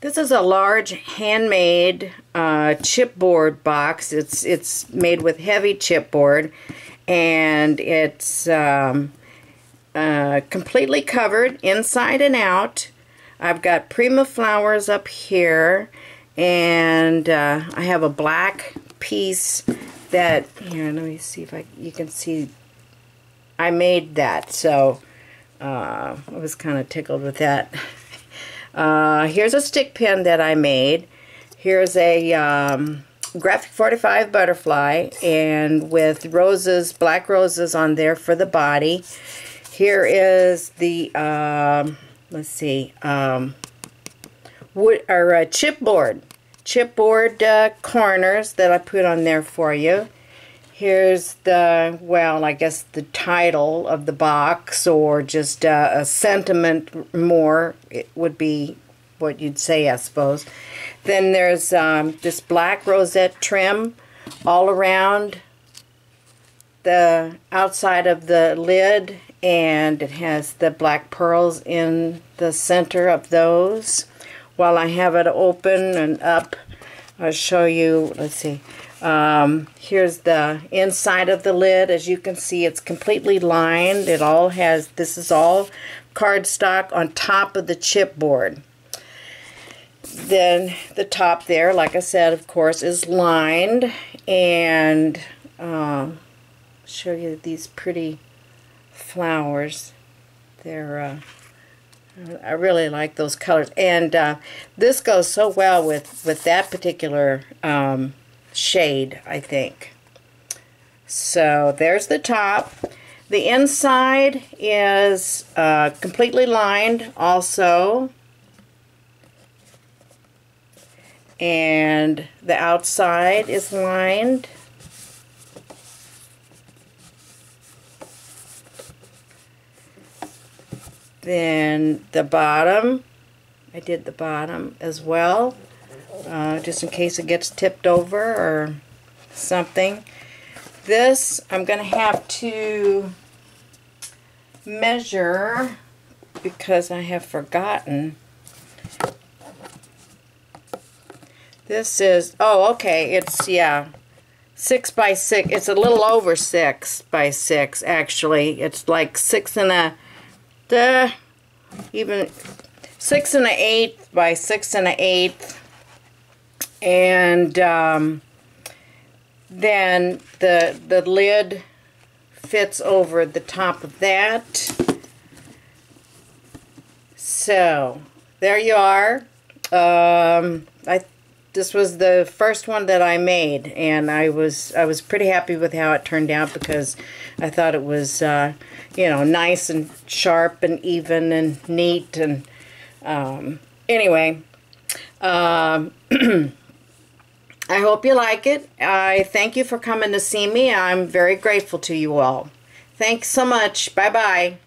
This is a large handmade uh, chipboard box. It's it's made with heavy chipboard and it's um, uh, completely covered inside and out. I've got Prima flowers up here and uh, I have a black piece that here let me see if I you can see I made that so uh, I was kind of tickled with that uh, here's a stick pin that I made. Here's a um, graphic 45 butterfly and with roses black roses on there for the body. Here is the um, let's see um, wood or uh, chipboard. Chipboard uh, corners that I put on there for you. Here's the, well, I guess the title of the box or just uh, a sentiment more. It would be what you'd say, I suppose. Then there's um, this black rosette trim all around the outside of the lid and it has the black pearls in the center of those while I have it open and up I'll show you let's see. Um, here's the inside of the lid. As you can see it's completely lined. It all has this is all cardstock on top of the chipboard. Then the top there like I said of course is lined and um, show you these pretty flowers. They're uh, I really like those colors. And uh, this goes so well with, with that particular um, shade, I think. So there's the top. The inside is uh, completely lined also. And the outside is lined. Then the bottom, I did the bottom as well, uh, just in case it gets tipped over or something. This, I'm going to have to measure because I have forgotten. This is, oh, okay, it's, yeah, six by six. It's a little over six by six, actually. It's like six and a uh, even six and an eighth by six and an eighth. And um, then the the lid fits over the top of that. So there you are. Um, I this was the first one that I made and I was I was pretty happy with how it turned out because I thought it was uh, you know nice and sharp and even and neat and um, anyway um, I hope you like it. I thank you for coming to see me. I'm very grateful to you all. Thanks so much. Bye bye